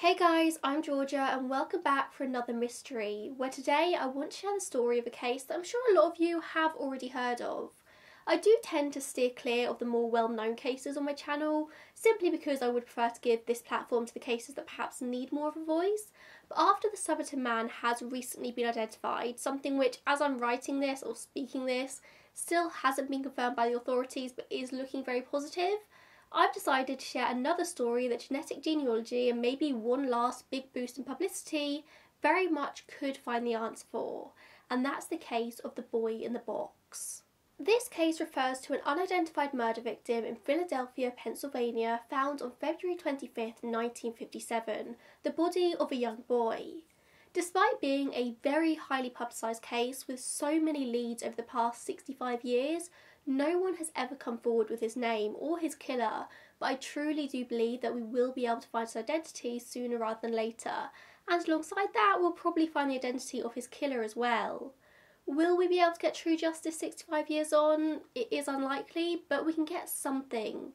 Hey guys, I'm Georgia and welcome back for another mystery where today I want to share the story of a case that I'm sure a lot of you have already heard of. I do tend to steer clear of the more well known cases on my channel simply because I would prefer to give this platform to the cases that perhaps need more of a voice. But after the Somerton man has recently been identified, something which, as I'm writing this or speaking this, still hasn't been confirmed by the authorities but is looking very positive, I've decided to share another story that genetic genealogy and maybe one last big boost in publicity very much could find the answer for, and that's the case of the boy in the box. This case refers to an unidentified murder victim in Philadelphia, Pennsylvania, found on February 25, 1957, the body of a young boy. Despite being a very highly publicised case with so many leads over the past 65 years, no one has ever come forward with his name or his killer, but I truly do believe that we will be able to find his identity sooner rather than later. And alongside that, we'll probably find the identity of his killer as well. Will we be able to get true justice 65 years on? It is unlikely, but we can get something.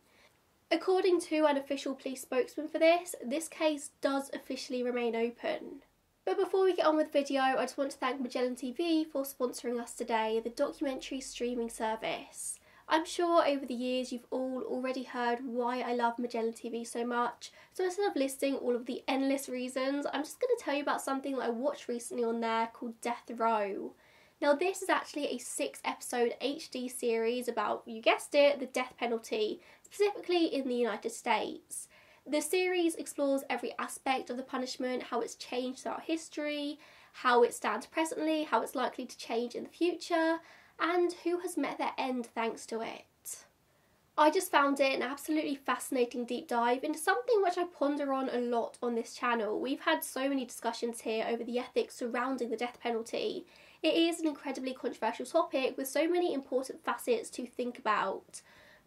According to an official police spokesman for this, this case does officially remain open. But before we get on with the video, I just want to thank Magellan TV for sponsoring us today, the documentary streaming service. I'm sure over the years you've all already heard why I love Magellan TV so much, so instead of listing all of the endless reasons, I'm just going to tell you about something that I watched recently on there called Death Row. Now, this is actually a six episode HD series about, you guessed it, the death penalty, specifically in the United States. The series explores every aspect of the punishment, how it's changed throughout history, how it stands presently, how it's likely to change in the future, and who has met their end thanks to it. I just found it an absolutely fascinating deep dive into something which I ponder on a lot on this channel. We've had so many discussions here over the ethics surrounding the death penalty. It is an incredibly controversial topic with so many important facets to think about.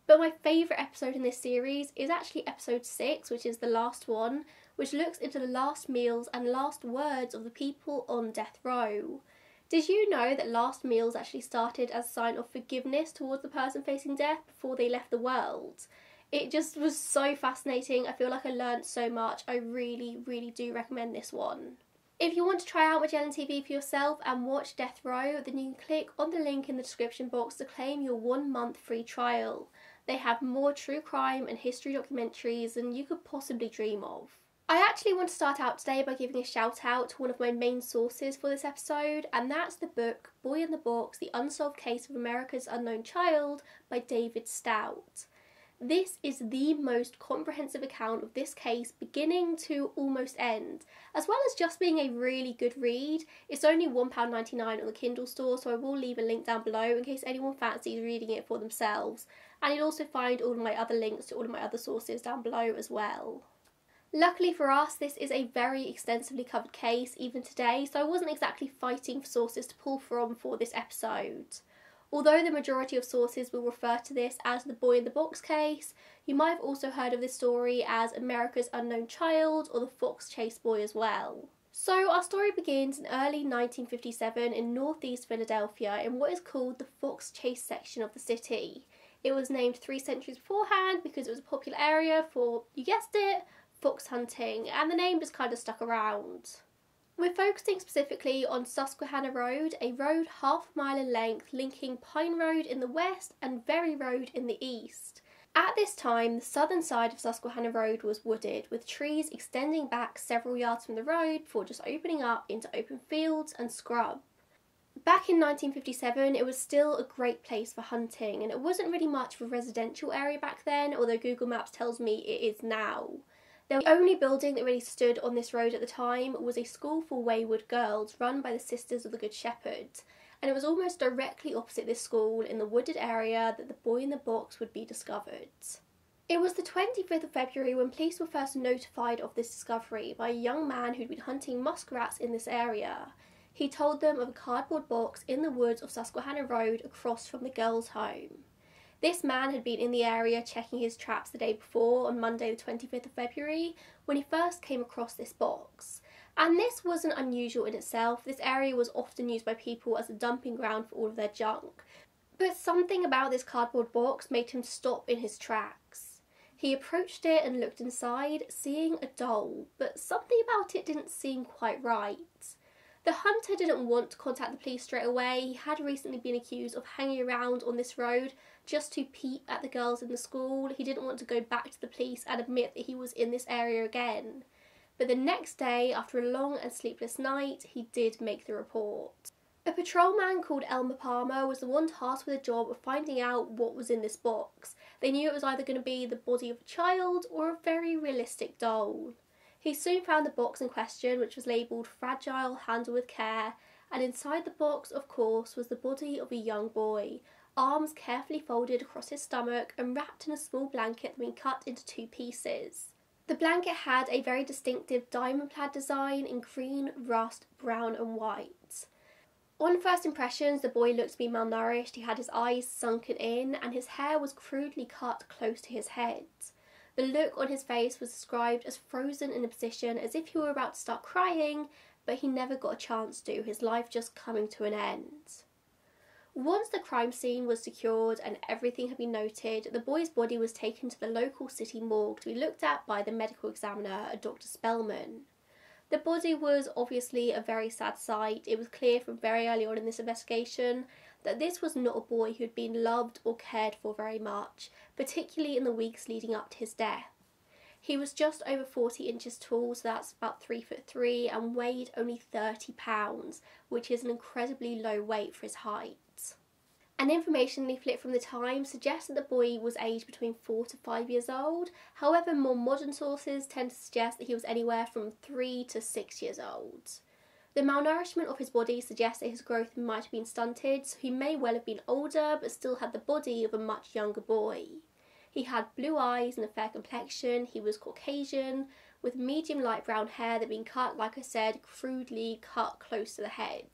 But my favourite episode in this series is actually episode 6, which is the last one, which looks into the last meals and last words of the people on death row. Did you know that last meals actually started as a sign of forgiveness towards the person facing death before they left the world? It just was so fascinating. I feel like I learned so much. I really, really do recommend this one. If you want to try out Magellan TV for yourself and watch Death Row, then you can click on the link in the description box to claim your one month free trial. They have more true crime and history documentaries than you could possibly dream of. I actually want to start out today by giving a shout out to one of my main sources for this episode, and that's the book Boy in the Box The Unsolved Case of America's Unknown Child by David Stout. This is the most comprehensive account of this case beginning to almost end, as well as just being a really good read. It's only £1.99 on the Kindle store, so I will leave a link down below in case anyone fancies reading it for themselves. And you'll also find all of my other links to all of my other sources down below as well. Luckily for us, this is a very extensively covered case even today, so I wasn't exactly fighting for sources to pull from for this episode. Although the majority of sources will refer to this as the boy in the box case, you might have also heard of this story as America's Unknown Child or the Fox Chase Boy as well. So, our story begins in early 1957 in northeast Philadelphia in what is called the Fox Chase section of the city. It was named three centuries beforehand because it was a popular area for, you guessed it, fox hunting, and the name just kind of stuck around. We're focusing specifically on Susquehanna Road, a road half a mile in length linking Pine Road in the west and Verree Road in the east. At this time, the southern side of Susquehanna Road was wooded, with trees extending back several yards from the road before just opening up into open fields and scrub. Back in 1957, it was still a great place for hunting, and it wasn't really much of a residential area back then, although Google Maps tells me it is now. The only building that really stood on this road at the time was a school for wayward girls run by the Sisters of the Good Shepherd, and it was almost directly opposite this school in the wooded area that the boy in the box would be discovered. It was the 25th of February when police were first notified of this discovery by a young man who'd been hunting muskrats in this area. He told them of a cardboard box in the woods of Susquehanna Road across from the girls' home. This man had been in the area checking his traps the day before, on Monday, the 25th of February, when he first came across this box. And this wasn't unusual in itself, this area was often used by people as a dumping ground for all of their junk. But something about this cardboard box made him stop in his tracks. He approached it and looked inside, seeing a doll, but something about it didn't seem quite right. The hunter didn't want to contact the police straight away. He had recently been accused of hanging around on this road just to peep at the girls in the school. He didn't want to go back to the police and admit that he was in this area again. But the next day, after a long and sleepless night, he did make the report. A patrolman called Elmer Palmer was the one tasked with the job of finding out what was in this box. They knew it was either going to be the body of a child or a very realistic doll. He soon found the box in question, which was labelled Fragile, Handle with Care, and inside the box, of course, was the body of a young boy, arms carefully folded across his stomach and wrapped in a small blanket that had been cut into two pieces. The blanket had a very distinctive diamond plaid design in green, rust, brown, and white. On first impressions, the boy looked to be malnourished. He had his eyes sunken in, and his hair was crudely cut close to his head. The look on his face was described as frozen in a position as if he were about to start crying, but he never got a chance to, his life just coming to an end. Once the crime scene was secured and everything had been noted, the boy's body was taken to the local city morgue to be looked at by the medical examiner, Dr. Spelman. The body was obviously a very sad sight. It was clear from very early on in this investigation that this was not a boy who had been loved or cared for very much, particularly in the weeks leading up to his death. He was just over 40 inches tall, so that's about 3 foot 3, and weighed only 30 pounds, which is an incredibly low weight for his height. An information leaflet from the time suggests that the boy was aged between 4 to 5 years old. However, more modern sources tend to suggest that he was anywhere from 3 to 6 years old. The malnourishment of his body suggests that his growth might have been stunted, so he may well have been older but still had the body of a much younger boy. He had blue eyes and a fair complexion, he was Caucasian, with medium light brown hair that had been cut, like I said, crudely cut close to the head.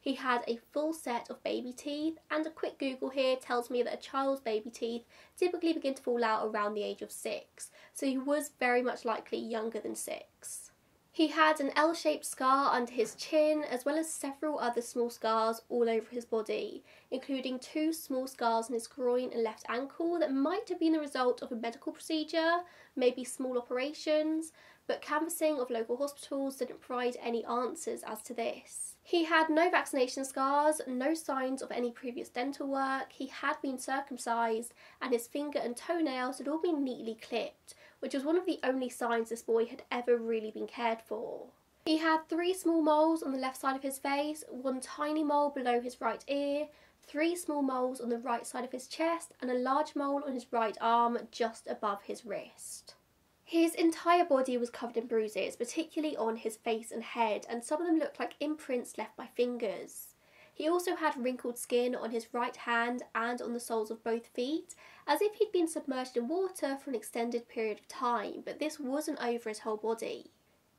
He had a full set of baby teeth, and a quick Google here tells me that a child's baby teeth typically begin to fall out around the age of six, so he was very much likely younger than six. He had an L-shaped scar under his chin as well as several other small scars all over his body, including two small scars on his groin and left ankle that might have been the result of a medical procedure, maybe small operations, but canvassing of local hospitals didn't provide any answers as to this. He had no vaccination scars, no signs of any previous dental work, he had been circumcised, and his finger and toenails had all been neatly clipped, which was one of the only signs this boy had ever really been cared for. He had three small moles on the left side of his face, one tiny mole below his right ear, three small moles on the right side of his chest, and a large mole on his right arm just above his wrist. His entire body was covered in bruises, particularly on his face and head, and some of them looked like imprints left by fingers. He also had wrinkled skin on his right hand and on the soles of both feet, as if he'd been submerged in water for an extended period of time, but this wasn't over his whole body.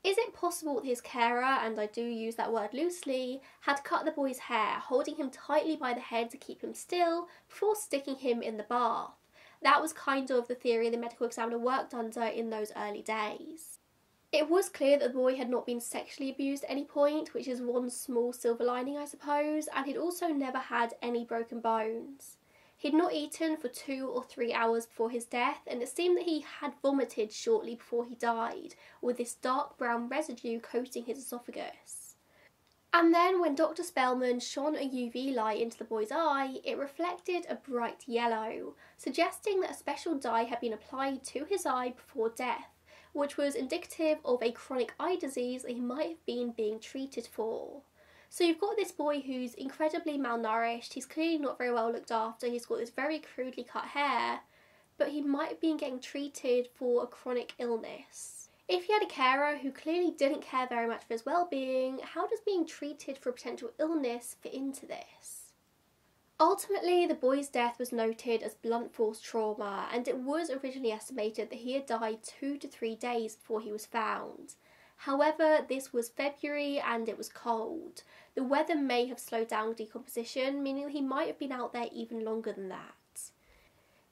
Is it possible that his carer, and I do use that word loosely, had cut the boy's hair, holding him tightly by the head to keep him still before sticking him in the bath? That was kind of the theory the medical examiner worked under in those early days. It was clear that the boy had not been sexually abused at any point, which is one small silver lining, I suppose, and he'd also never had any broken bones. He'd not eaten for two or three hours before his death, and it seemed that he had vomited shortly before he died, with this dark brown residue coating his esophagus. And then, when Dr. Spelman shone a UV light into the boy's eye, it reflected a bright yellow, suggesting that a special dye had been applied to his eye before death which was indicative of a chronic eye disease he might have been being treated for. So you've got this boy who's incredibly malnourished, he's clearly not very well looked after, he's got this very crudely cut hair, but he might have been getting treated for a chronic illness. If he had a carer who clearly didn't care very much for his well-being, how does being treated for a potential illness fit into this? Ultimately, the boy's death was noted as blunt force trauma, and it was originally estimated that he had died two to three days before he was found. However, this was February and it was cold. The weather may have slowed down decomposition, meaning he might have been out there even longer than that.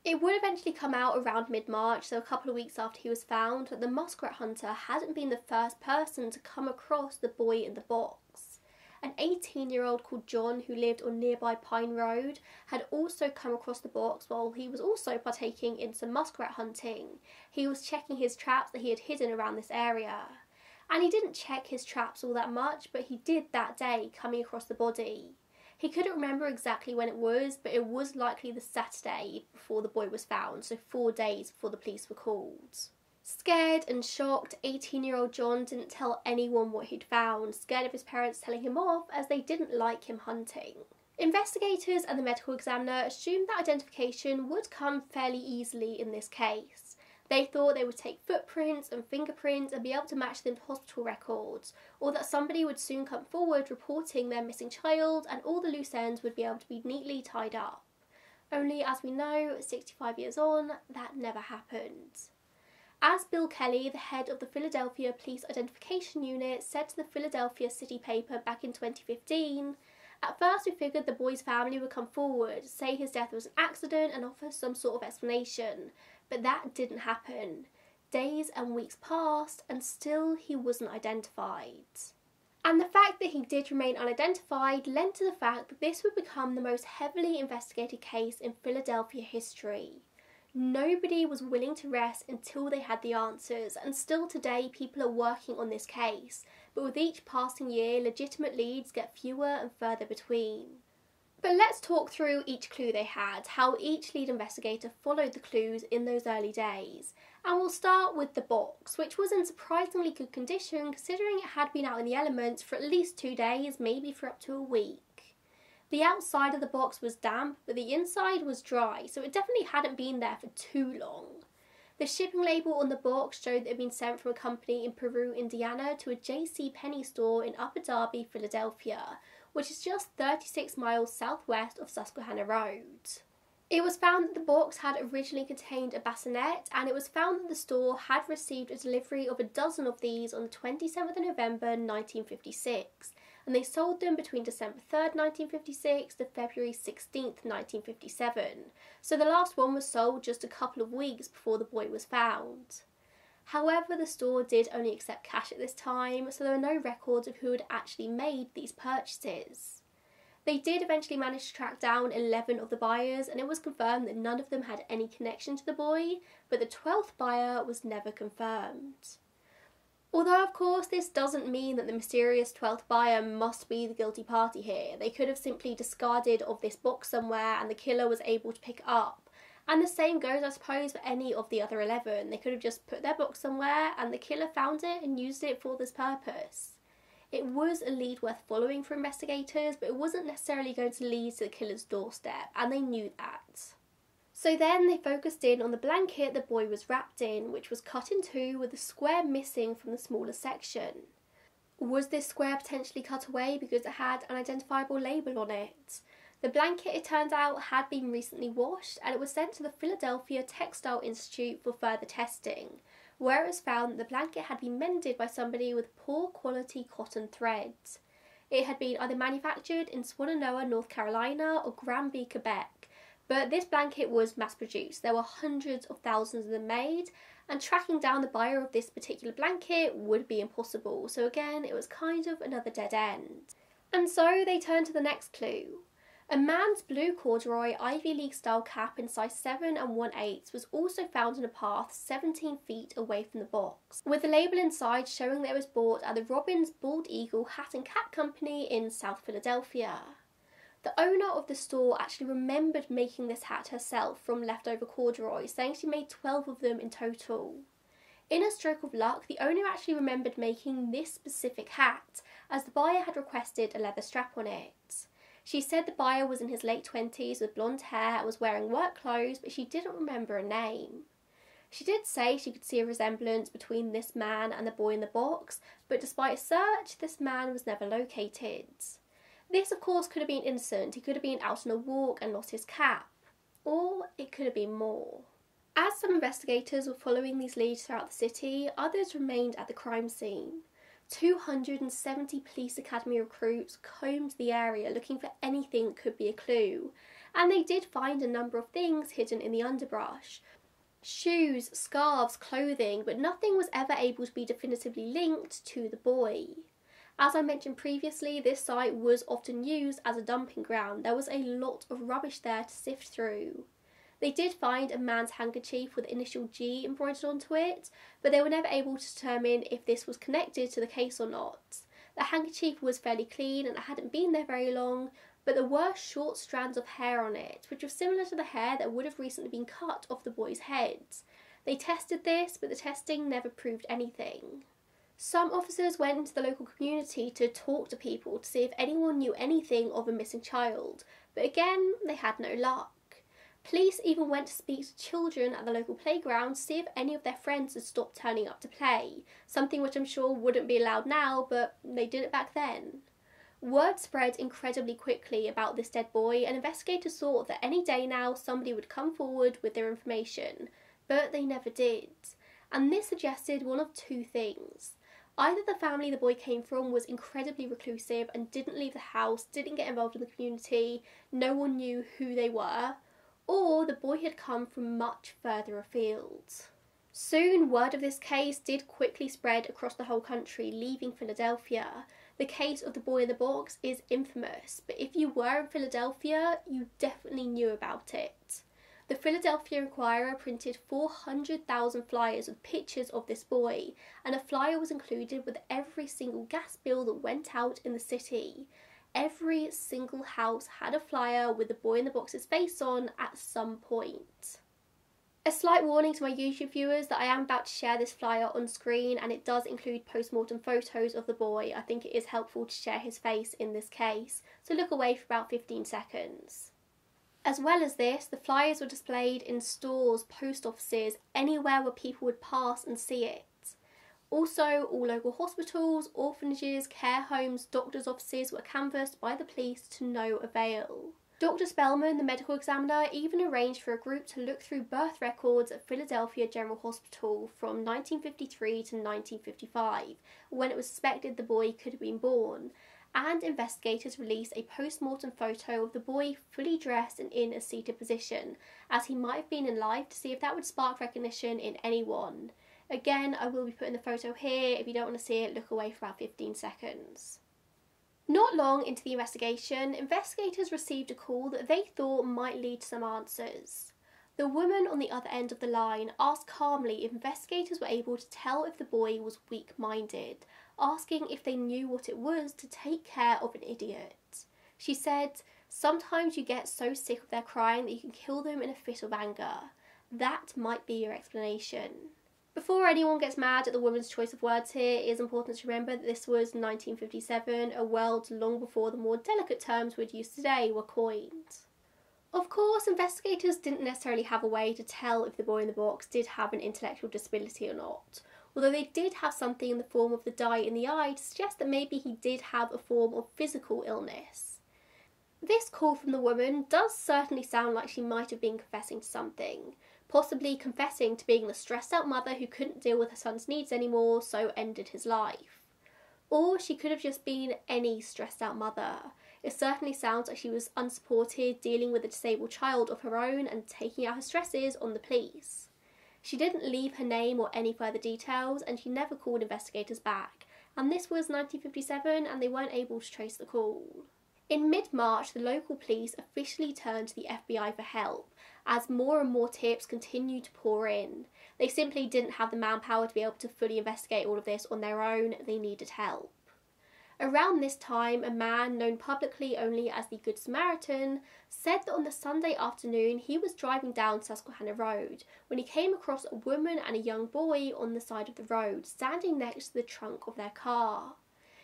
It would eventually come out around mid March, so a couple of weeks after he was found, that the muskrat hunter hadn't been the first person to come across the boy in the box. An 18 year old called John who lived on nearby Pine Road had also come across the box while he was also partaking in some muskrat hunting. He was checking his traps that he had hidden around this area. And he didn't check his traps all that much, but he did that day coming across the body. He couldn't remember exactly when it was, but it was likely the Saturday before the boy was found, so four days before the police were called. Scared and shocked, 18 year old John didn't tell anyone what he'd found, scared of his parents telling him off as they didn't like him hunting. Investigators and the medical examiner assumed that identification would come fairly easily in this case. They thought they would take footprints and fingerprints and be able to match them to hospital records, or that somebody would soon come forward reporting their missing child and all the loose ends would be able to be neatly tied up. Only, as we know, 65 years on, that never happened. As Bill Kelly, the head of the Philadelphia Police Identification Unit, said to the Philadelphia City paper back in 2015, at first we figured the boy's family would come forward, say his death was an accident and offer some sort of explanation, but that didn't happen. Days and weeks passed and still he wasn't identified. And the fact that he did remain unidentified lent to the fact that this would become the most heavily investigated case in Philadelphia history. Nobody was willing to rest until they had the answers, and still today people are working on this case, but with each passing year, legitimate leads get fewer and further between. But let's talk through each clue they had, how each lead investigator followed the clues in those early days. And we'll start with the box, which was in surprisingly good condition considering it had been out in the elements for at least two days, maybe for up to a week. The outside of the box was damp, but the inside was dry, so it definitely hadn't been there for too long. The shipping label on the box showed that it had been sent from a company in Peru, Indiana to a J.C. Penney store in Upper Darby, Philadelphia, which is just 36 miles southwest of Susquehanna Road. It was found that the box had originally contained a bassinet, and it was found that the store had received a delivery of a dozen of these on the 27th of November 1956, and they sold them between December 3rd, 1956 to February 16th, 1957. So the last one was sold just a couple of weeks before the boy was found. However, the store did only accept cash at this time, so there are no records of who had actually made these purchases. They did eventually manage to track down 11 of the buyers, and it was confirmed that none of them had any connection to the boy, but the 12th buyer was never confirmed. Although, of course, this doesn't mean that the mysterious 12th buyer must be the guilty party here. They could have simply discarded of this box somewhere and the killer was able to pick up. And the same goes, I suppose, for any of the other 11. They could have just put their box somewhere and the killer found it and used it for this purpose. It was a lead worth following for investigators, but it wasn't necessarily going to lead to the killer's doorstep, and they knew that. So then they focused in on the blanket the boy was wrapped in, which was cut in two with a square missing from the smaller section. Was this square potentially cut away because it had an identifiable label on it? The blanket, it turned out, had been recently washed and it was sent to the Philadelphia Textile Institute for further testing, where it was found that the blanket had been mended by somebody with poor quality cotton threads. It had been either manufactured in Swannanoa, North Carolina or Granby, Quebec, but this blanket was mass produced. There were hundreds of thousands of them made, and tracking down the buyer of this particular blanket would be impossible. So again, it was kind of another dead end. And so they turned to the next clue. A man's blue corduroy Ivy League style cap in size 7 and 1 8 was also found in a path 17 feet away from the box, with the label inside showing that it was bought at the Robbins Bald Eagle Hat and Cap Company in South Philadelphia. The owner of the store actually remembered making this hat herself from leftover corduroy, saying she made 12 of them in total. In a stroke of luck, the owner actually remembered making this specific hat, as the buyer had requested a leather strap on it. She said the buyer was in his late 20s with blonde hair and was wearing work clothes, but she didn't remember a name. She did say she could see a resemblance between this man and the boy in the box, but despite a search, this man was never located. This, of course, could have been innocent. He could have been out on a walk and lost his cap. Or it could have been more. As some investigators were following these leads throughout the city, others remained at the crime scene. 270 police academy recruits combed the area looking for anything that could be a clue, and they did find a number of things hidden in the underbrush shoes, scarves, clothing, but nothing was ever able to be definitively linked to the boy As I mentioned previously, this site was often used as a dumping ground. There was a lot of rubbish there to sift through. They did find a man's handkerchief with the initial G embroidered onto it, but they were never able to determine if this was connected to the case or not. The handkerchief was fairly clean and it hadn't been there very long, but there were short strands of hair on it, which was similar to the hair that would have recently been cut off the boy's head. They tested this, but the testing never proved anything. Some officers went into the local community to talk to people to see if anyone knew anything of a missing child, but again, they had no luck. Police even went to speak to children at the local playground to see if any of their friends had stopped turning up to play, something which I'm sure wouldn't be allowed now, but they did it back then. Word spread incredibly quickly about this dead boy, and investigators thought that any day now somebody would come forward with their information, but they never did. And this suggested one of two things. Either the family the boy came from was incredibly reclusive and didn't leave the house, didn't get involved in the community, no one knew who they were, or the boy had come from much further afield. Soon, word of this case did quickly spread across the whole country, leaving Philadelphia. The case of the boy in the box is infamous, but if you were in Philadelphia, you definitely knew about it. The Philadelphia Inquirer printed 400,000 flyers with pictures of this boy, and a flyer was included with every single gas bill that went out in the city. Every single house had a flyer with the boy in the box's face on at some point. A slight warning to my YouTube viewers that I am about to share this flyer on screen and it does include post-mortem photos of the boy. I think it is helpful to share his face in this case, so look away for about 15 seconds. As well as this, the flyers were displayed in stores, post offices, anywhere where people would pass and see it. Also, all local hospitals, orphanages, care homes, doctors' offices were canvassed by the police to no avail. Dr. Spelman, the medical examiner, even arranged for a group to look through birth records at Philadelphia General Hospital from 1953 to 1955, when it was suspected the boy could have been born, and investigators released a post mortem photo of the boy fully dressed and in a seated position, as he might have been in life, to see if that would spark recognition in anyone. Again, I will be putting the photo here. If you don't want to see it, look away for about 15 seconds. Not long into the investigation, investigators received a call that they thought might lead to some answers. The woman on the other end of the line asked calmly if investigators were able to tell if the boy was weak minded, asking if they knew what it was to take care of an idiot. She said, Sometimes you get so sick of their crying that you can kill them in a fit of anger. That might be your explanation. Before anyone gets mad at the woman's choice of words here, it is important to remember that this was 1957, a world long before the more delicate terms we'd use today were coined. Of course, investigators didn't necessarily have a way to tell if the boy in the box did have an intellectual disability or not, although they did have something in the form of the dye in the eye to suggest that maybe he did have a form of physical illness. This call from the woman does certainly sound like she might have been confessing to something, possibly confessing to being the stressed out mother who couldn't deal with her son's needs anymore, so ended his life. Or she could have just been any stressed out mother. It certainly sounds like she was unsupported, dealing with a disabled child of her own and taking out her stresses on the police. She didn't leave her name or any further details, and she never called investigators back. And this was 1957, and they weren't able to trace the call. In mid March, the local police officially turned to the FBI for help, as more and more tips continued to pour in. They simply didn't have the manpower to be able to fully investigate all of this on their own, they needed help. Around this time, a man known publicly only as the Good Samaritan said that on the Sunday afternoon he was driving down Susquehanna Road when he came across a woman and a young boy on the side of the road, standing next to the trunk of their car.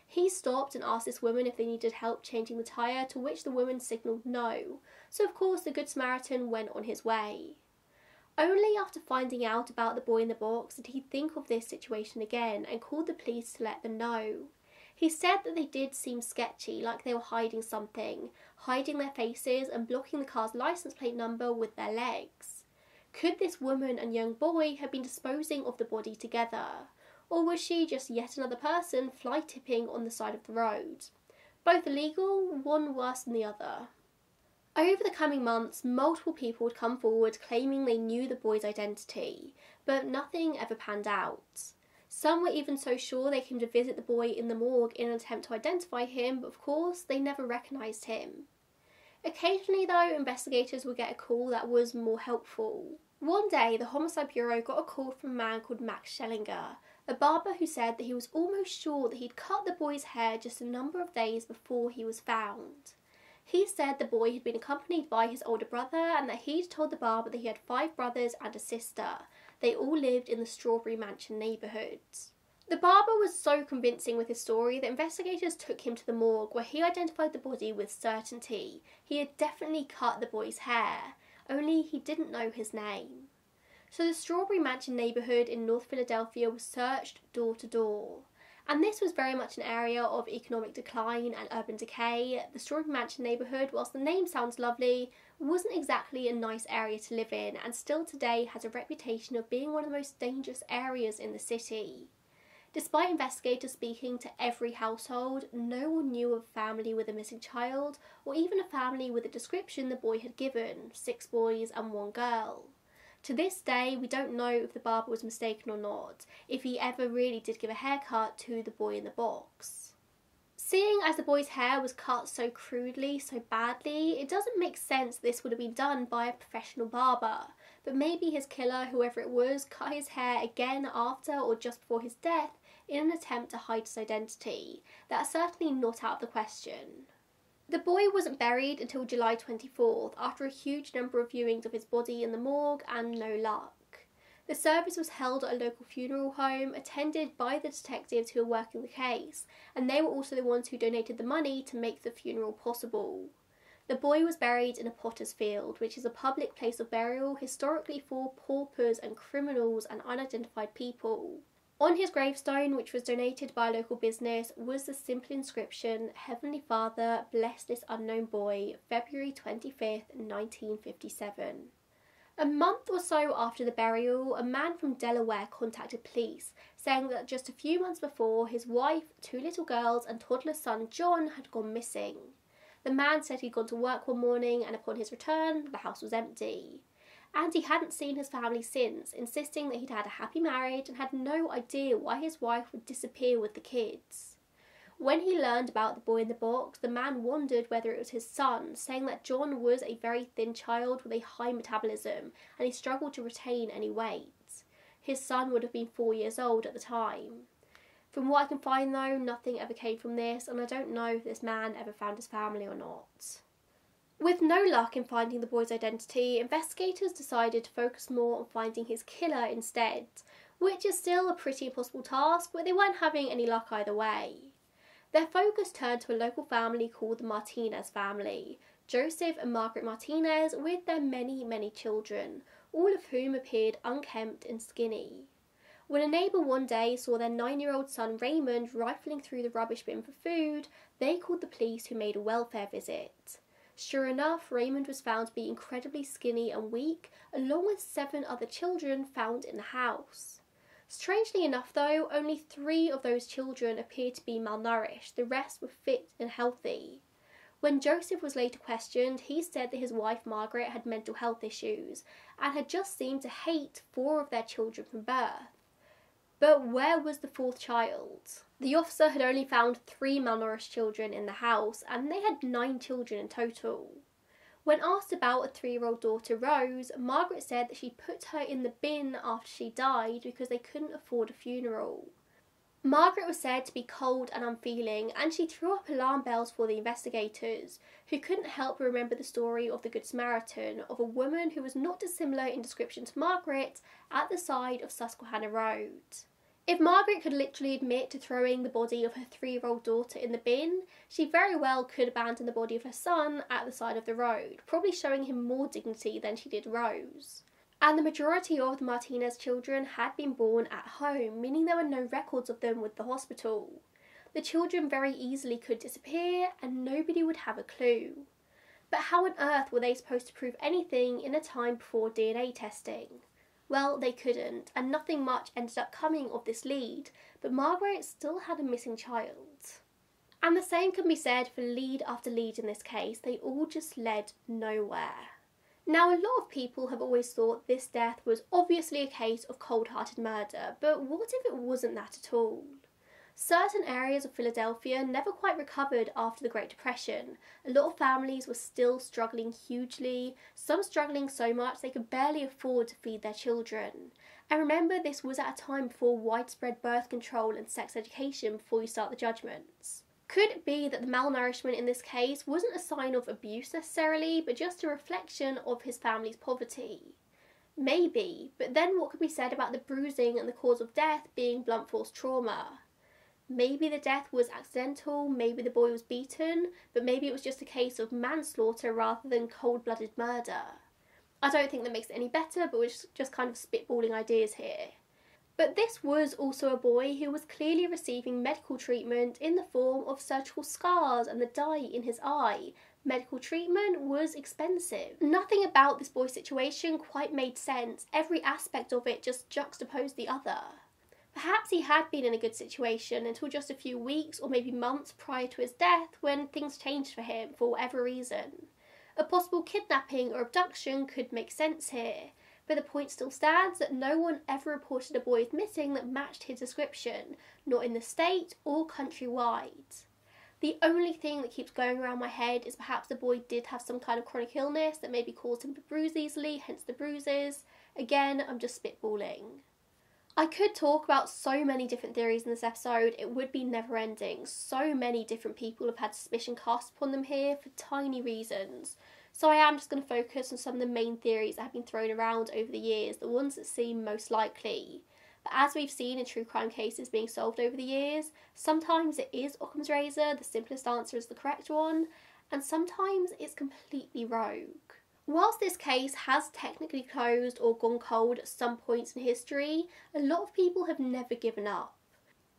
He stopped and asked this woman if they needed help changing the tyre, to which the woman signalled no, so of course the Good Samaritan went on his way. Only after finding out about the boy in the box did he think of this situation again and called the police to let them know. He said that they did seem sketchy, like they were hiding something, hiding their faces and blocking the car's license plate number with their legs. Could this woman and young boy have been disposing of the body together? Or was she just yet another person fly tipping on the side of the road? Both illegal, one worse than the other. Over the coming months, multiple people would come forward claiming they knew the boy's identity, but nothing ever panned out. Some were even so sure they came to visit the boy in the morgue in an attempt to identify him, but of course they never recognised him. Occasionally, though, investigators would get a call that was more helpful. One day, the Homicide Bureau got a call from a man called Max Schellinger, a barber who said that he was almost sure that he'd cut the boy's hair just a number of days before he was found. He said the boy had been accompanied by his older brother and that he'd told the barber that he had five brothers and a sister. They all lived in the Strawberry Mansion neighbourhoods. The barber was so convincing with his story that investigators took him to the morgue where he identified the body with certainty. He had definitely cut the boy's hair only he didn't know his name. So the Strawberry Mansion neighbourhood in North Philadelphia was searched door to door. And this was very much an area of economic decline and urban decay. The Strawberry Mansion neighbourhood, whilst the name sounds lovely, wasn't exactly a nice area to live in and still today has a reputation of being one of the most dangerous areas in the city. Despite investigators speaking to every household, no one knew of a family with a missing child, or even a family with a description the boy had given six boys and one girl. To this day, we don't know if the barber was mistaken or not, if he ever really did give a haircut to the boy in the box. Seeing as the boy's hair was cut so crudely, so badly, it doesn't make sense this would have been done by a professional barber. But maybe his killer, whoever it was, cut his hair again after or just before his death in an attempt to hide his identity. That's certainly not out of the question. The boy wasn't buried until July 24th after a huge number of viewings of his body in the morgue and no luck. The service was held at a local funeral home, attended by the detectives who were working the case, and they were also the ones who donated the money to make the funeral possible. The boy was buried in a potter's field, which is a public place of burial historically for paupers and criminals and unidentified people. On his gravestone, which was donated by a local business, was the simple inscription Heavenly Father, bless this unknown boy, February 25th, 1957. A month or so after the burial, a man from Delaware contacted police, saying that just a few months before, his wife, two little girls, and toddler son John had gone missing. The man said he'd gone to work one morning and upon his return, the house was empty. And he hadn't seen his family since, insisting that he'd had a happy marriage and had no idea why his wife would disappear with the kids. When he learned about the boy in the box, the man wondered whether it was his son, saying that John was a very thin child with a high metabolism and he struggled to retain any weight. His son would have been four years old at the time. From what I can find though, nothing ever came from this, and I don't know if this man ever found his family or not. With no luck in finding the boy's identity, investigators decided to focus more on finding his killer instead, which is still a pretty impossible task, but they weren't having any luck either way. Their focus turned to a local family called the Martinez family, Joseph and Margaret Martinez, with their many, many children, all of whom appeared unkempt and skinny. When a neighbour one day saw their nine year old son Raymond rifling through the rubbish bin for food, they called the police who made a welfare visit. Sure enough, Raymond was found to be incredibly skinny and weak, along with seven other children found in the house. Strangely enough, though, only three of those children appeared to be malnourished, the rest were fit and healthy. When Joseph was later questioned, he said that his wife Margaret had mental health issues and had just seemed to hate four of their children from birth. But where was the fourth child? The officer had only found three malnourished children in the house, and they had nine children in total. When asked about a three year old daughter, Rose, Margaret said that she put her in the bin after she died because they couldn't afford a funeral. Margaret was said to be cold and unfeeling, and she threw up alarm bells for the investigators, who couldn't help but remember the story of the Good Samaritan, of a woman who was not dissimilar in description to Margaret at the side of Susquehanna Road. If Margaret could literally admit to throwing the body of her three year old daughter in the bin, she very well could abandon the body of her son at the side of the road, probably showing him more dignity than she did Rose. And the majority of the Martinez children had been born at home, meaning there were no records of them with the hospital. The children very easily could disappear and nobody would have a clue. But how on earth were they supposed to prove anything in a time before DNA testing? Well, they couldn't, and nothing much ended up coming of this lead, but Margaret still had a missing child. And the same can be said for lead after lead in this case, they all just led nowhere. Now, a lot of people have always thought this death was obviously a case of cold hearted murder, but what if it wasn't that at all? Certain areas of Philadelphia never quite recovered after the Great Depression. A lot of families were still struggling hugely, some struggling so much they could barely afford to feed their children. And remember, this was at a time before widespread birth control and sex education before you start the judgments. Could it be that the malnourishment in this case wasn't a sign of abuse necessarily, but just a reflection of his family's poverty? Maybe, but then what could be said about the bruising and the cause of death being blunt force trauma? Maybe the death was accidental, maybe the boy was beaten, but maybe it was just a case of manslaughter rather than cold blooded murder. I don't think that makes it any better, but we're just kind of spitballing ideas here. But this was also a boy who was clearly receiving medical treatment in the form of surgical scars and the dye in his eye. Medical treatment was expensive. Nothing about this boy's situation quite made sense. Every aspect of it just juxtaposed the other. Perhaps he had been in a good situation until just a few weeks or maybe months prior to his death when things changed for him for whatever reason. A possible kidnapping or abduction could make sense here, but the point still stands that no one ever reported a boy as missing that matched his description, not in the state or countrywide. The only thing that keeps going around my head is perhaps the boy did have some kind of chronic illness that maybe caused him to bruise easily, hence the bruises. Again, I'm just spitballing. I could talk about so many different theories in this episode, it would be never ending. So many different people have had suspicion cast upon them here for tiny reasons. So I am just going to focus on some of the main theories that have been thrown around over the years, the ones that seem most likely. But as we've seen in true crime cases being solved over the years, sometimes it is Occam's razor, the simplest answer is the correct one, and sometimes it's completely rogue. Whilst this case has technically closed or gone cold at some points in history, a lot of people have never given up.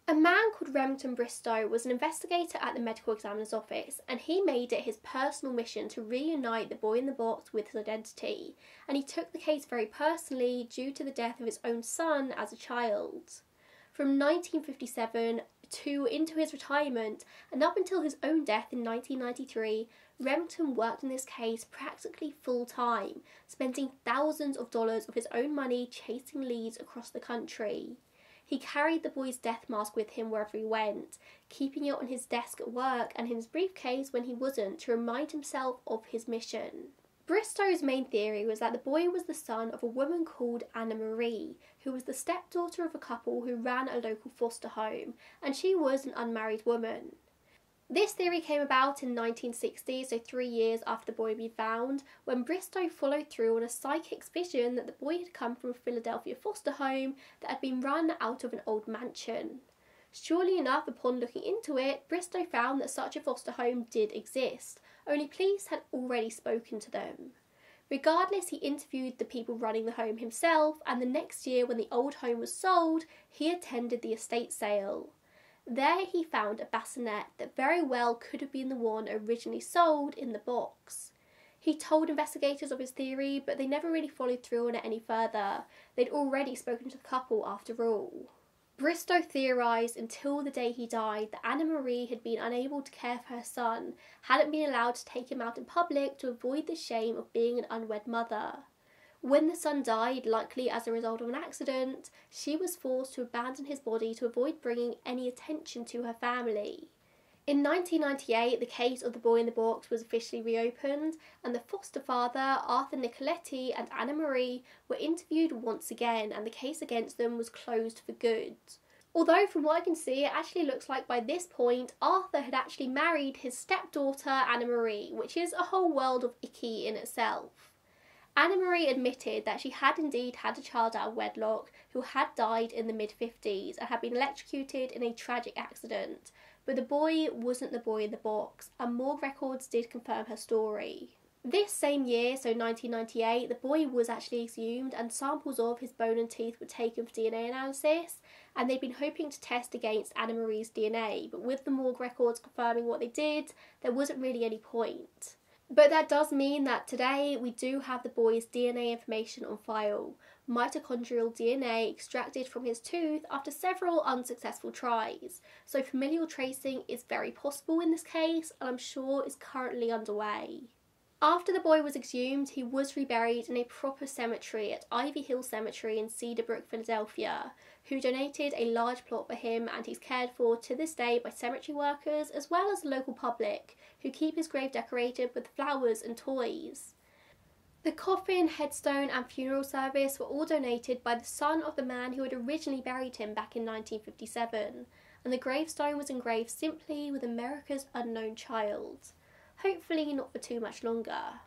A man called Remington Bristow was an investigator at the medical examiner's office, and he made it his personal mission to reunite the boy in the box with his identity, and he took the case very personally due to the death of his own son as a child. From 1957 to into his retirement, and up until his own death in 1993, Remington worked in this case practically full time, spending thousands of dollars of his own money chasing leads across the country. He carried the boy's death mask with him wherever he went, keeping it on his desk at work and in his briefcase when he wasn't to remind himself of his mission. Bristow's main theory was that the boy was the son of a woman called Anna Marie, who was the stepdaughter of a couple who ran a local foster home, and she was an unmarried woman. This theory came about in 1960, so three years after the boy had been found, when Bristow followed through on a psychic's vision that the boy had come from a Philadelphia foster home that had been run out of an old mansion. Surely enough, upon looking into it, Bristow found that such a foster home did exist, only police had already spoken to them. Regardless, he interviewed the people running the home himself, and the next year, when the old home was sold, he attended the estate sale. There he found a bassinet that very well could have been the one originally sold in the box. He told investigators of his theory, but they never really followed through on it any further. They'd already spoken to the couple after all. Bristow theorised until the day he died that Anna Marie had been unable to care for her son, hadn't been allowed to take him out in public to avoid the shame of being an unwed mother. When the son died, likely as a result of an accident, she was forced to abandon his body to avoid bringing any attention to her family. In 1998, the case of the boy in the box was officially reopened, and the foster father, Arthur Nicoletti, and Anna Marie were interviewed once again, and the case against them was closed for good. Although, from what I can see, it actually looks like by this point, Arthur had actually married his stepdaughter, Anna Marie, which is a whole world of icky in itself. Anna Marie admitted that she had indeed had a child out of wedlock who had died in the mid 50s and had been electrocuted in a tragic accident, but the boy wasn't the boy in the box, and morgue records did confirm her story. This same year, so 1998, the boy was actually exhumed and samples of his bone and teeth were taken for DNA analysis, and they'd been hoping to test against Anna Marie's DNA, but with the morgue records confirming what they did, there wasn't really any point. But that does mean that today we do have the boy's DNA information on file, mitochondrial DNA extracted from his tooth after several unsuccessful tries. So familial tracing is very possible in this case and I'm sure is currently underway. After the boy was exhumed, he was reburied in a proper cemetery at Ivy Hill Cemetery in Cedarbrook, Philadelphia, who donated a large plot for him and he's cared for to this day by cemetery workers as well as the local public, who keep his grave decorated with flowers and toys. The coffin, headstone, and funeral service were all donated by the son of the man who had originally buried him back in 1957, and the gravestone was engraved simply with America's unknown child hopefully not for too much longer.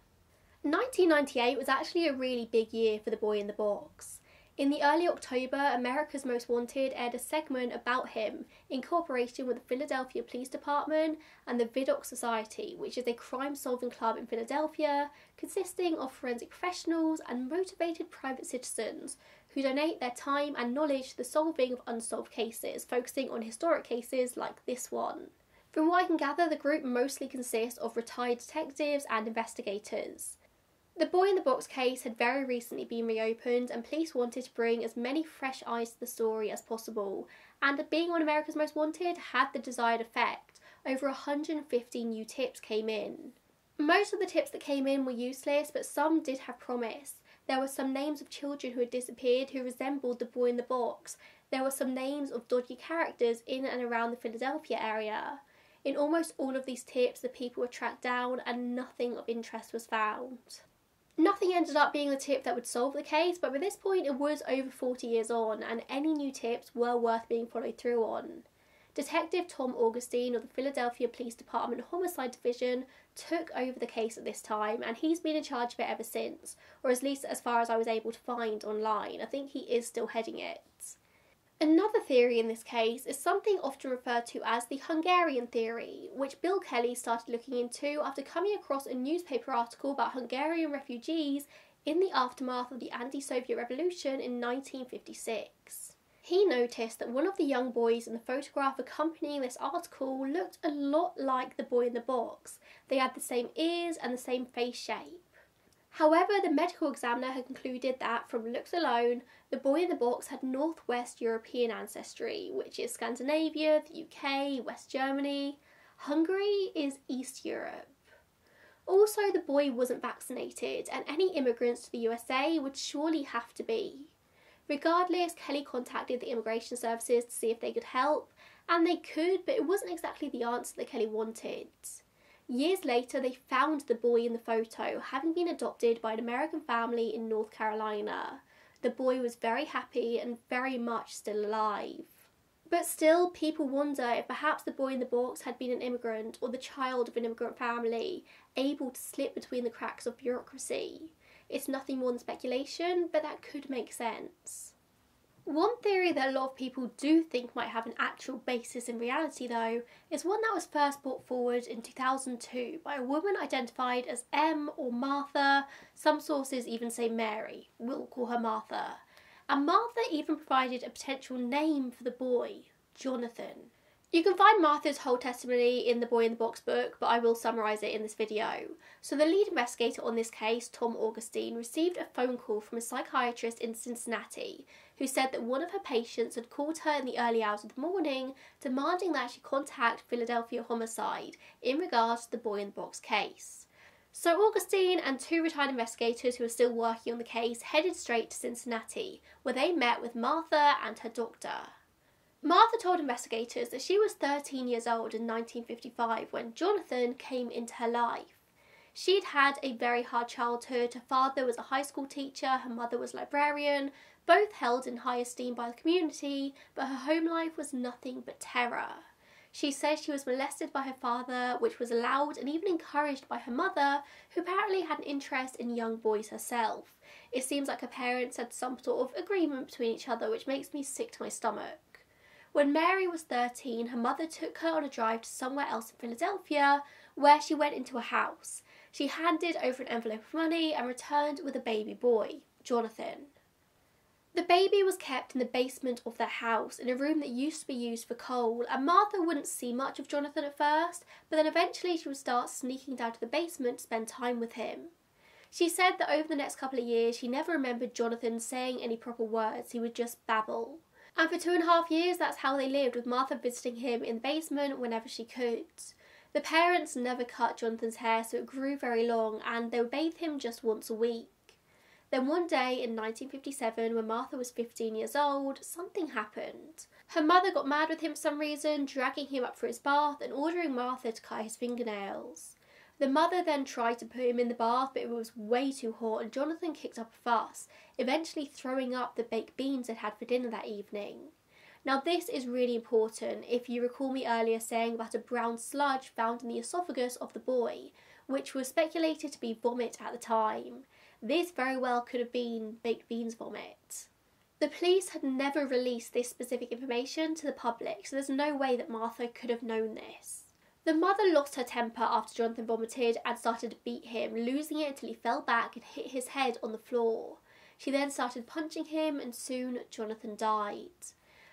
1998 was actually a really big year for the boy in the box. In the early October, America's Most Wanted aired a segment about him in cooperation with the Philadelphia Police Department and the Vidocq Society, which is a crime solving club in Philadelphia consisting of forensic professionals and motivated private citizens who donate their time and knowledge to the solving of unsolved cases, focusing on historic cases like this one. From what I can gather, the group mostly consists of retired detectives and investigators. The Boy in the Box case had very recently been reopened, and police wanted to bring as many fresh eyes to the story as possible, and being on America's Most Wanted had the desired effect. Over 150 new tips came in. Most of the tips that came in were useless, but some did have promise. There were some names of children who had disappeared who resembled the boy in the box. There were some names of dodgy characters in and around the Philadelphia area. In almost all of these tips, the people were tracked down and nothing of interest was found. Nothing ended up being the tip that would solve the case, but by this point it was over 40 years on, and any new tips were worth being followed through on. Detective Tom Augustine of the Philadelphia Police Department Homicide Division took over the case at this time, and he's been in charge of it ever since, or at least as far as I was able to find online. I think he is still heading it. Another theory in this case is something often referred to as the Hungarian theory, which Bill Kelly started looking into after coming across a newspaper article about Hungarian refugees in the aftermath of the anti Soviet revolution in 1956. He noticed that one of the young boys in the photograph accompanying this article looked a lot like the boy in the box. They had the same ears and the same face shape. However, the medical examiner had concluded that, from looks alone, the boy in the box had Northwest European ancestry, which is Scandinavia, the UK, West Germany. Hungary is East Europe. Also, the boy wasn't vaccinated, and any immigrants to the USA would surely have to be. Regardless, Kelly contacted the immigration services to see if they could help, and they could, but it wasn't exactly the answer that Kelly wanted. Years later, they found the boy in the photo, having been adopted by an American family in North Carolina. The boy was very happy and very much still alive. But still, people wonder if perhaps the boy in the box had been an immigrant or the child of an immigrant family, able to slip between the cracks of bureaucracy. It's nothing more than speculation, but that could make sense. One theory that a lot of people do think might have an actual basis in reality, though, is one that was first brought forward in 2002 by a woman identified as M or Martha. Some sources even say Mary. We'll call her Martha. And Martha even provided a potential name for the boy Jonathan. You can find Martha's whole testimony in the Boy in the Box book, but I will summarise it in this video. So, the lead investigator on this case, Tom Augustine, received a phone call from a psychiatrist in Cincinnati who said that one of her patients had called her in the early hours of the morning, demanding that she contact Philadelphia Homicide in regards to the Boy in the Box case. So, Augustine and two retired investigators who were still working on the case headed straight to Cincinnati, where they met with Martha and her doctor. Martha told investigators that she was 13 years old in 1955 when Jonathan came into her life. She'd had a very hard childhood. Her father was a high school teacher, her mother was a librarian, both held in high esteem by the community, but her home life was nothing but terror. She says she was molested by her father, which was allowed and even encouraged by her mother, who apparently had an interest in young boys herself. It seems like her parents had some sort of agreement between each other, which makes me sick to my stomach. When Mary was 13, her mother took her on a drive to somewhere else in Philadelphia where she went into a house. She handed over an envelope of money and returned with a baby boy, Jonathan. The baby was kept in the basement of their house in a room that used to be used for coal, and Martha wouldn't see much of Jonathan at first, but then eventually she would start sneaking down to the basement to spend time with him. She said that over the next couple of years she never remembered Jonathan saying any proper words, he would just babble. And for two and a half years, that's how they lived, with Martha visiting him in the basement whenever she could. The parents never cut Jonathan's hair, so it grew very long, and they would bathe him just once a week. Then one day in 1957, when Martha was 15 years old, something happened. Her mother got mad with him for some reason, dragging him up for his bath and ordering Martha to cut his fingernails. The mother then tried to put him in the bath, but it was way too hot, and Jonathan kicked up a fuss, eventually throwing up the baked beans they'd had for dinner that evening. Now, this is really important if you recall me earlier saying about a brown sludge found in the esophagus of the boy, which was speculated to be vomit at the time. This very well could have been baked beans vomit. The police had never released this specific information to the public, so there's no way that Martha could have known this. The mother lost her temper after Jonathan vomited and started to beat him, losing it until he fell back and hit his head on the floor. She then started punching him, and soon Jonathan died.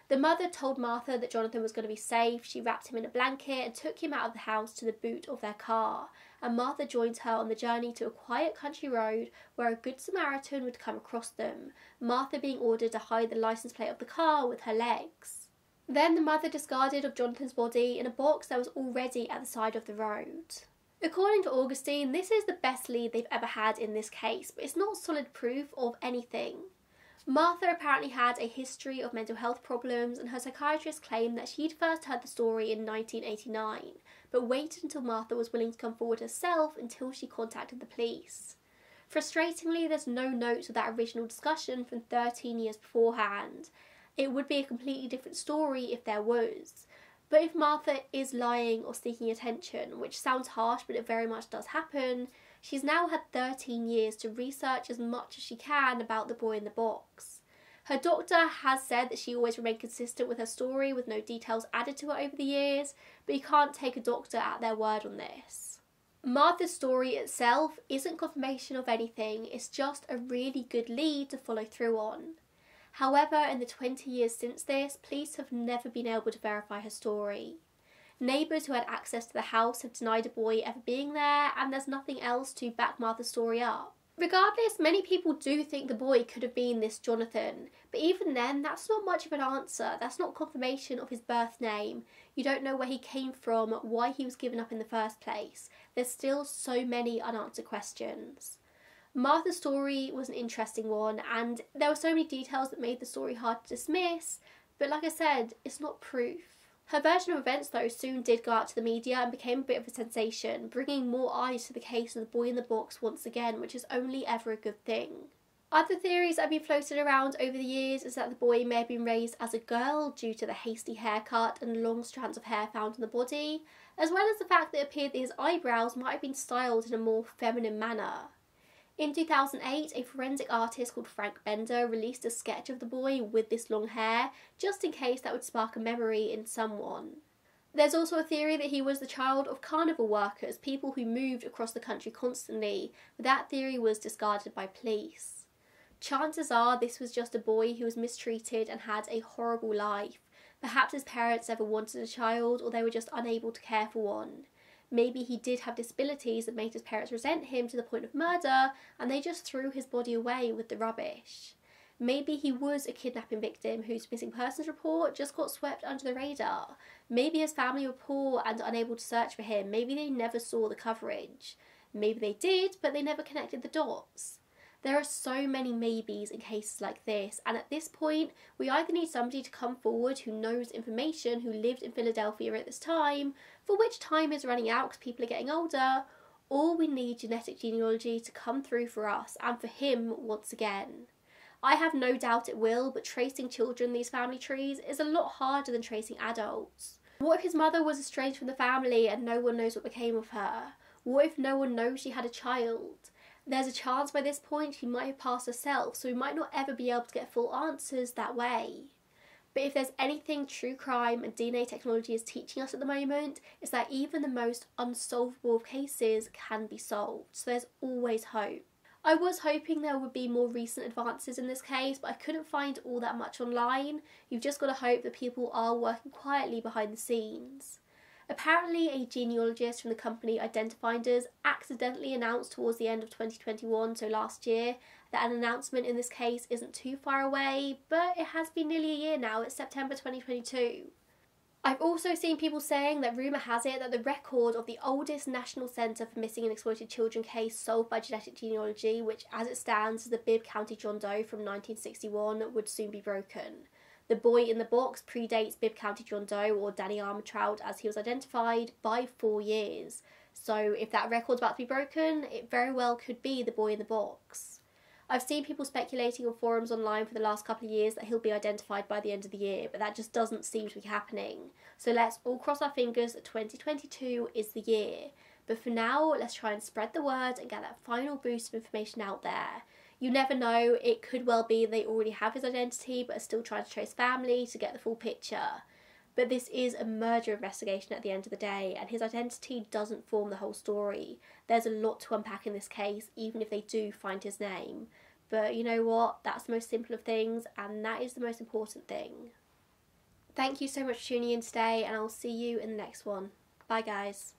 The mother told Martha that Jonathan was going to be safe. She wrapped him in a blanket and took him out of the house to the boot of their car. And Martha joined her on the journey to a quiet country road where a good Samaritan would come across them, Martha being ordered to hide the license plate of the car with her legs. Then the mother discarded of Jonathan's body in a box that was already at the side of the road. According to Augustine, this is the best lead they've ever had in this case, but it's not solid proof of anything. Martha apparently had a history of mental health problems, and her psychiatrist claimed that she'd first heard the story in 1989, but waited until Martha was willing to come forward herself until she contacted the police. Frustratingly, there's no notes of that original discussion from 13 years beforehand. It would be a completely different story if there was. But if Martha is lying or seeking attention, which sounds harsh but it very much does happen, She's now had 13 years to research as much as she can about the boy in the box. Her doctor has said that she always remained consistent with her story with no details added to it over the years, but you can't take a doctor at their word on this. Martha's story itself isn't confirmation of anything, it's just a really good lead to follow through on. However, in the 20 years since this, police have never been able to verify her story. Neighbours who had access to the house have denied a boy ever being there, and there's nothing else to back Martha's story up. Regardless, many people do think the boy could have been this Jonathan, but even then, that's not much of an answer. That's not confirmation of his birth name. You don't know where he came from, why he was given up in the first place. There's still so many unanswered questions. Martha's story was an interesting one, and there were so many details that made the story hard to dismiss, but like I said, it's not proof. Her version of events, though, soon did go out to the media and became a bit of a sensation, bringing more eyes to the case of the boy in the box once again, which is only ever a good thing. Other theories that have been floated around over the years is that the boy may have been raised as a girl due to the hasty haircut and long strands of hair found in the body, as well as the fact that it appeared that his eyebrows might have been styled in a more feminine manner. In 2008, a forensic artist called Frank Bender released a sketch of the boy with this long hair, just in case that would spark a memory in someone. There's also a theory that he was the child of carnival workers, people who moved across the country constantly, but that theory was discarded by police. Chances are this was just a boy who was mistreated and had a horrible life. Perhaps his parents never wanted a child, or they were just unable to care for one. Maybe he did have disabilities that made his parents resent him to the point of murder and they just threw his body away with the rubbish. Maybe he was a kidnapping victim whose missing persons report just got swept under the radar. Maybe his family were poor and unable to search for him. Maybe they never saw the coverage. Maybe they did, but they never connected the dots. There are so many maybes in cases like this, and at this point, we either need somebody to come forward who knows information, who lived in Philadelphia at this time, for which time is running out because people are getting older, or we need genetic genealogy to come through for us and for him once again. I have no doubt it will, but tracing children these family trees is a lot harder than tracing adults. What if his mother was estranged from the family and no one knows what became of her? What if no one knows she had a child? There's a chance by this point she might have passed herself, so we might not ever be able to get full answers that way. But if there's anything true crime and DNA technology is teaching us at the moment, it's that even the most unsolvable cases can be solved, so there's always hope. I was hoping there would be more recent advances in this case, but I couldn't find all that much online. You've just got to hope that people are working quietly behind the scenes. Apparently, a genealogist from the company Identifinders accidentally announced towards the end of 2021, so last year, that an announcement in this case isn't too far away, but it has been nearly a year now, it's September 2022. I've also seen people saying that rumour has it that the record of the oldest National Centre for Missing and Exploited Children case solved by genetic genealogy, which as it stands is the Bibb County John Doe from 1961, would soon be broken. The boy in the box predates Bibb County John Doe or Danny Armentrout as he was identified by four years. So if that record's about to be broken, it very well could be the boy in the box. I've seen people speculating on forums online for the last couple of years that he'll be identified by the end of the year, but that just doesn't seem to be happening. So let's all cross our fingers that 2022 is the year. But for now, let's try and spread the word and get that final boost of information out there. You never know, it could well be they already have his identity but are still trying to trace family to get the full picture. But this is a murder investigation at the end of the day, and his identity doesn't form the whole story. There's a lot to unpack in this case, even if they do find his name. But you know what? That's the most simple of things, and that is the most important thing. Thank you so much for tuning in today, and I'll see you in the next one. Bye, guys.